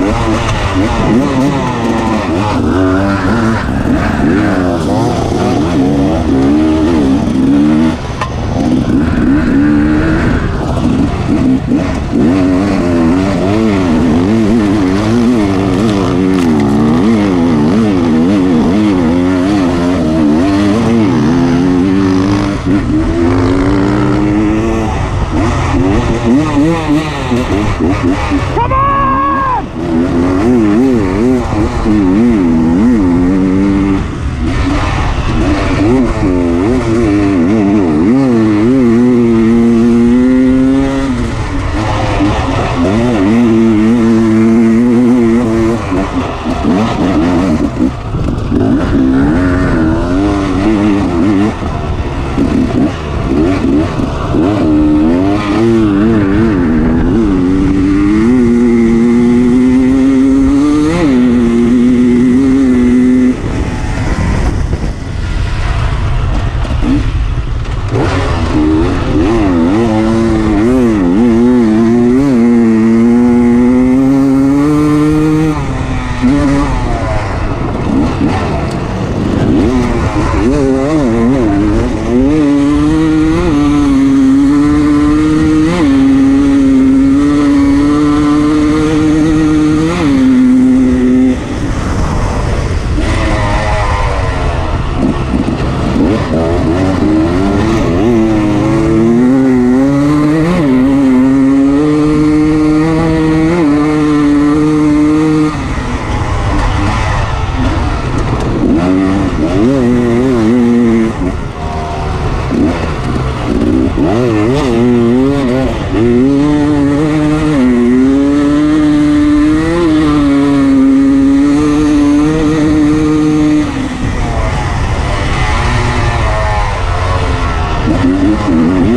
Yeah. Amén. Mm-hmm.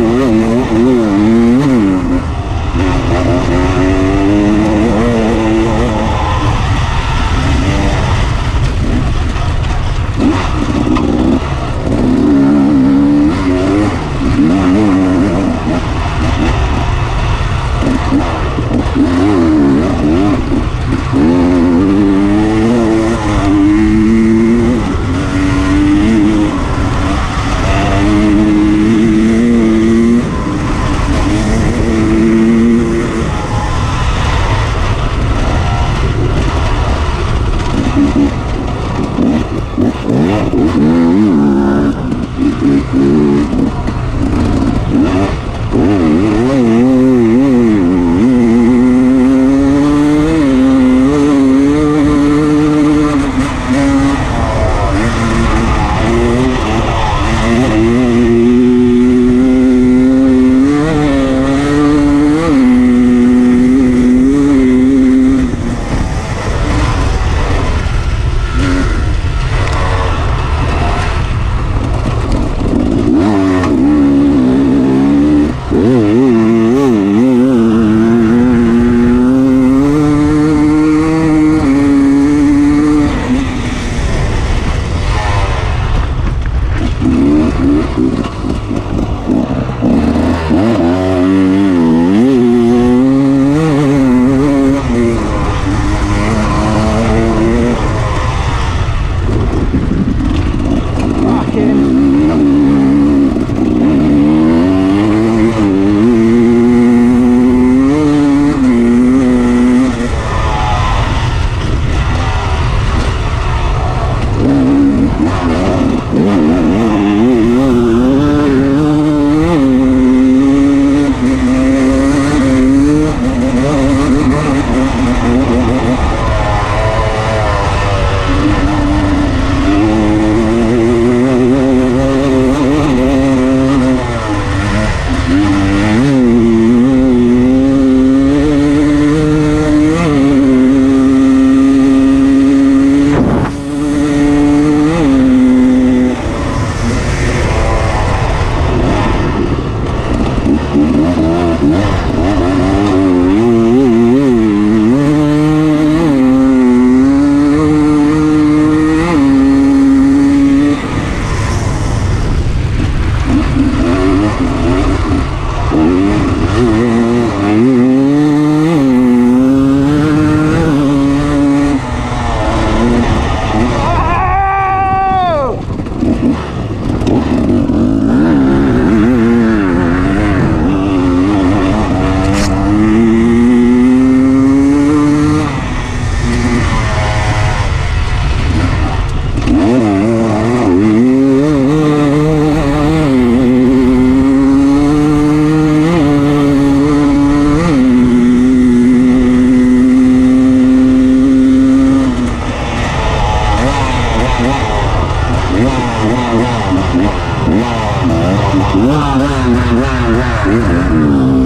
Yeah.